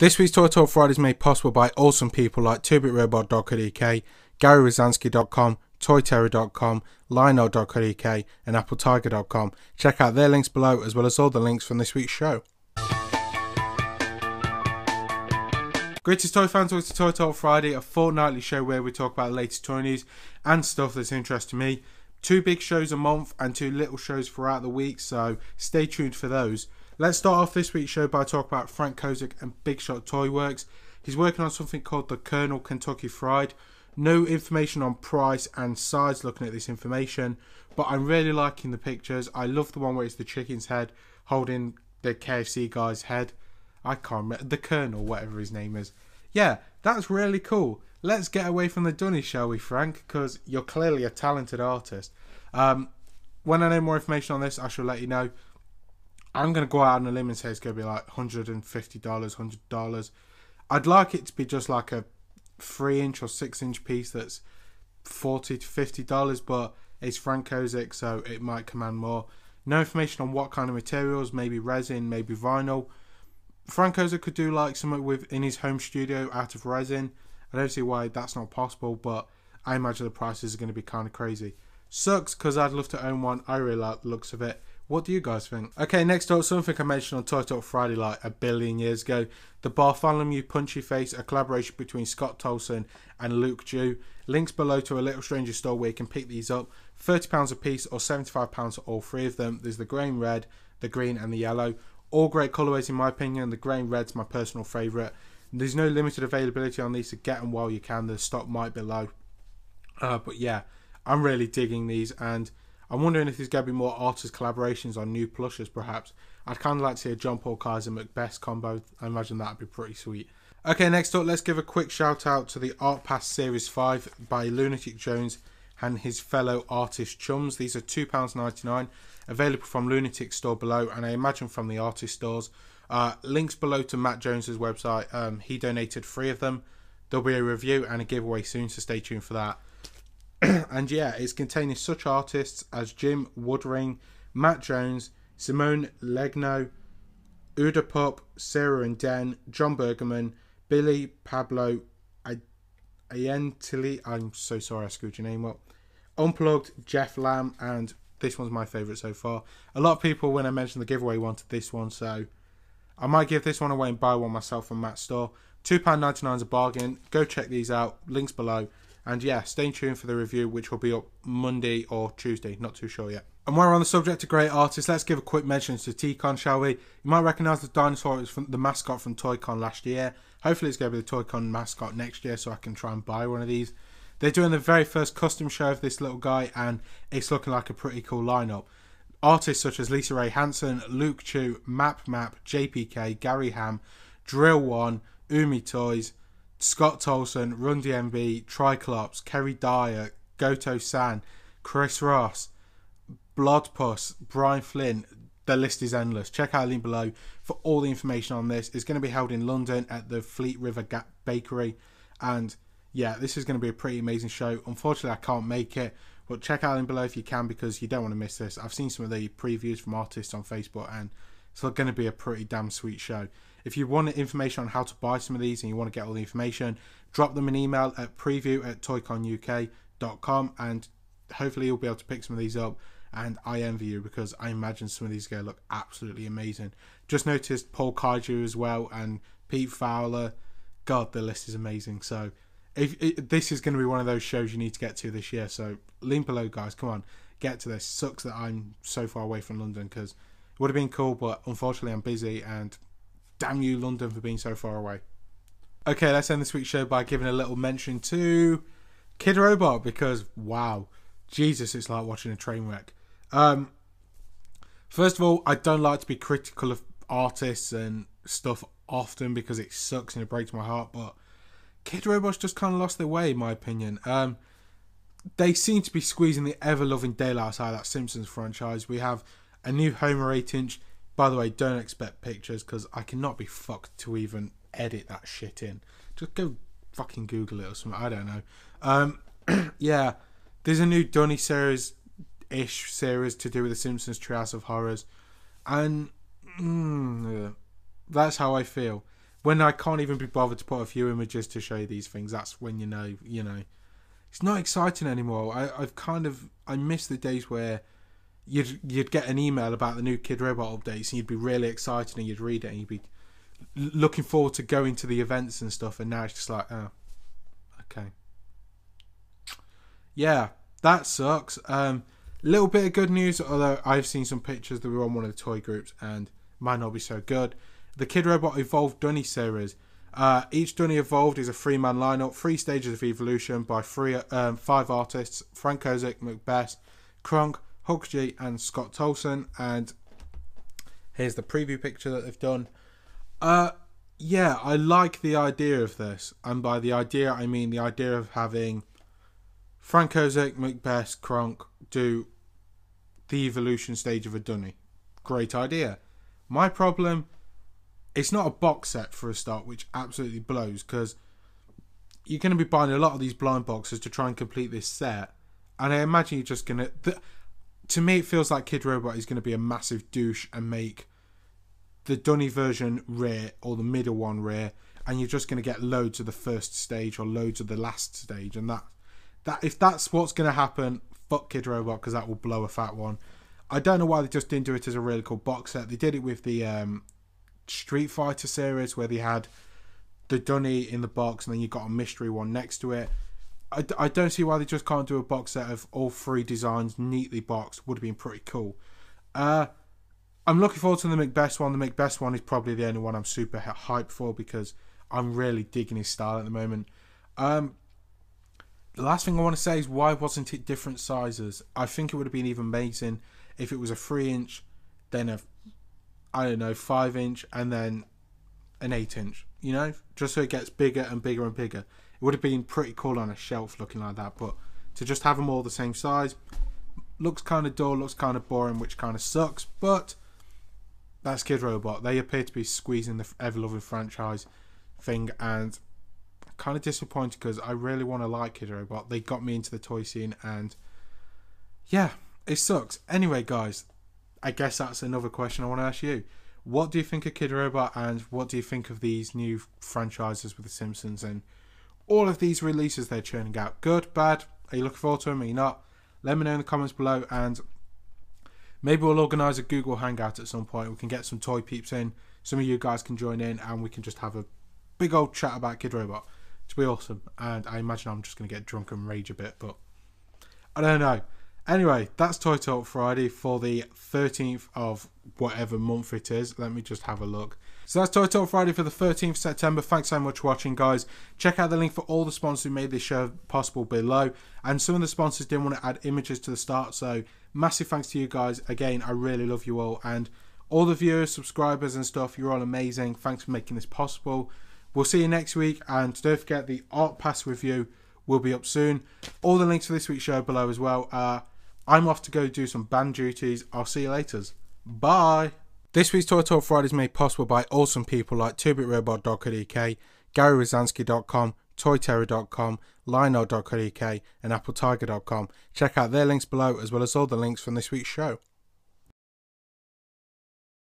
This week's Toy Talk Friday is made possible by awesome people like 2bitrobot.co.uk, GaryRozanski.com, ToyTerror.com, Lion-Art.co.uk, and AppleTiger.com. Check out their links below as well as all the links from this week's show. Greatest Toy Fans, it's Toy Talk Friday, a fortnightly show where we talk about the latest toy news and stuff that's interesting to me. Two big shows a month and two little shows throughout the week, so stay tuned for those. Let's start off this week's show by talking about Frank Kozik and Big Shot Toy Works. He's working on something called the Colonel Kentucky Fried. No information on price and size looking at this information, but I'm really liking the pictures. I love the one where it's the chicken's head holding the KFC guy's head. I can't remember the Colonel, whatever his name is. Yeah, that's really cool. Let's get away from the dunny, shall we, Frank? Because you're clearly a talented artist. Um, when I know more information on this, I shall let you know. I'm going to go out on a limb and say it's to be like $150, $100. I'd like it to be just like a 3 inch or 6 inch piece that's 40 to $50, but it's Frank Kozik, so it might command more. No information on what kind of materials, maybe resin, maybe vinyl. Frank Kozik could do like something with in his home studio out of resin. I don't see why that's not possible, but I imagine the prices are going to be kind of crazy. Sucks because I'd love to own one. I really like the looks of it. What do you guys think? Okay, next up, something I mentioned on Toy Talk Friday like a billion years ago. The Bartholomew Punchyface, a collaboration between Scott Tolleson and Luke Chueh. Links below to a Little Stranger store where you can pick these up. £30 a piece or £75 for all three of them. There's the grey and red, the green and the yellow. All great colourways in my opinion. The grey and red's my personal favourite. There's no limited availability on these, so get them while you can. The stock might be low. Uh, but yeah, I'm really digging these, and I'm wondering if there's going to be more artist collaborations on new plushes, perhaps. I'd kind of like to see a John Paul Kaiser McBess combo. I imagine that'd be pretty sweet. Okay, next up, let's give a quick shout out to the Art Pass Series 5 by Lunartik Jones and his fellow artist chums. These are £2.99, available from Lunartik store below, and I imagine from the artist stores. Uh, links below to Matt Jones's website. Um, he donated three of them. There'll be a review and a giveaway soon, so stay tuned for that. and yeah, it's containing such artists as Jim Woodring, Matt Jones, Simone Legno, Uda Pup, Sarah and Den, Jon Burgerman, Billy, Pablo, Ayentili, I'm so sorry I screwed your name up, Unplugged, Jeff Lamm, and this one's my favourite so far. A lot of people, when I mentioned the giveaway, wanted this one, so I might give this one away and buy one myself from Matt's store. £2.99 is a bargain. Go check these out. Links below. And yeah, stay tuned for the review, which will be up Monday or Tuesday. Not too sure yet. And while we're on the subject of great artists, let's give a quick mention to T-Con, shall we? You might recognise the dinosaur from the mascot from ToyCon last year. Hopefully, it's going to be the ToyCon mascot next year, so I can try and buy one of these. They're doing the very first custom show of this little guy, and it's looking like a pretty cool lineup. Artists such as Lisa Rae Hansen, Luke Chueh, Map Map, JPK, Gary Ham, Drill One, Ume Toys, Scott Tolleson, Run DMB, Triclops, Kerry Dyer, Goto San, Cris Rose, Bloodpuss, Brian Flynn. The list is endless. Check out the link below for all the information on this. It's going to be held in London at the Fleet River Gap Bakery, and yeah, this is going to be a pretty amazing show. Unfortunately, I can't make it, but check out the link below if you can because you don't want to miss this. I've seen some of the previews from artists on Facebook and it's going to be a pretty damn sweet show. If you want information on how to buy some of these and you want to get all the information, drop them an email at preview at toyconuk.com and hopefully you'll be able to pick some of these up. And I envy you because I imagine some of these are going to look absolutely amazing. Just noticed Paul Kaiju as well and Pete Fowler. God, the list is amazing. So if, if, this is going to be one of those shows you need to get to this year. So link below, guys. Come on, get to this. Sucks that I'm so far away from London because it would have been cool, but unfortunately I'm busy. And damn you, London, for being so far away. Okay, let's end this week's show by giving a little mention to Kidrobot because wow, Jesus, it's like watching a train wreck. Um, first of all, I don't like to be critical of artists and stuff often because it sucks and it breaks my heart, but Kidrobot's just kind of lost their way, in my opinion. Um, they seem to be squeezing the ever loving daylight out of that Simpsons franchise. We have a new Homer 8 inch. By the way, don't expect pictures because I cannot be fucked to even edit that shit in. Just go fucking Google it or something. I don't know. Um, yeah, there's a new Dunny series ish series to do with the Simpsons Treehouse of Horrors, and mm, that's how I feel. when I can't even be bothered to put a few images to show these things, that's when you know, you know, it's not exciting anymore. I, I've kind of I miss the days where you'd you'd get an email about the new Kidrobot updates and you'd be really excited and you'd read it and you'd be looking forward to going to the events and stuff. And now it's just like, oh, okay, yeah, that sucks. Um, little bit of good news, although I've seen some pictures that were on one of the toy groups and might not be so good. The Kidrobot Evolved Dunny series. Uh, each Dunny Evolved is a three man lineup, three stages of evolution by three, um, five artists Frank Kozik, McBess, Kronk, And Scott Tolleson. And here's the preview picture that they've done. Uh, yeah, I like the idea of this. And by the idea, I mean the idea of having Frank Kozik, McBess, Kronk do the evolution stage of a Dunny. Great idea. My problem, it's not a box set for a start, which absolutely blows because you're going to be buying a lot of these blind boxes to try and complete this set. And I imagine you're just going to. To me, it feels like Kidrobot is going to be a massive douche and make the Dunny version rare or the middle one rare, and you're just going to get loads of the first stage or loads of the last stage, and that that if that's what's going to happen, fuck Kidrobot because that will blow a fat one. I don't know why they just didn't do it as a really cool box set. They did it with the um, Street Fighter series where they had the Dunny in the box and then you got a mystery one next to it. I, I don't see why they just can't do a box set of all three designs neatly boxed. Would have been pretty cool. Uh, I'm looking forward to the McBess one. The McBess one is probably the only one I'm super hyped for because I'm really digging his style at the moment. Um, the last thing I want to say is why wasn't it different sizes? I think it would have been even amazing if it was a three inch, then a I don't know five inch, and then an eight inch. You know, just so it gets bigger and bigger and bigger. It would have been pretty cool on a shelf looking like that. But to just have them all the same size looks kind of dull, looks kind of boring, which kind of sucks. But that's Kidrobot. They appear to be squeezing the ever loving franchise thing, and kind of disappointed because I really want to like Kid Kidrobot. They got me into the toy scene, and yeah, it sucks. Anyway, guys, I guess that's another question I want to ask you. What do you think of Kidrobot, and what do you think of these new franchises with The Simpsons and all of these releases they're churning out? Good, bad? Are you looking forward to them? Are you not? Let me know in the comments below, and maybe we'll organise a Google Hangout at some point. We can get some toy peeps in. Some of you guys can join in, and we can just have a big old chat about Kid Kidrobot. It's be awesome, and I imagine I'm just going to get drunk and rage a bit, but I don't know. Anyway, that's Toy Talk Friday for the 13th of whatever month it is. Let me just have a look. So that's Toy Talk Friday for the 13th of September. Thanks so much for watching, guys. Check out the link for all the sponsors who made this show possible below. And some of the sponsors didn't want to add images to the start, so massive thanks to you guys. Again, I really love you all. And all the viewers, subscribers, and stuff, you're all amazing. Thanks for making this possible. We'll see you next week. And don't forget, the Art Pass review will be up soon. All the links for this week's show below as well. Uh, I'm off to go do some band duties. I'll see you later. Bye. This week's Toy Talk Friday is made possible by awesome people like 2bitrobot.co.uk, GaryRozanski.com, ToyTerror.com, Lion-Art.co.uk, and AppleTiger.com. Check out their links below as well as all the links from this week's show.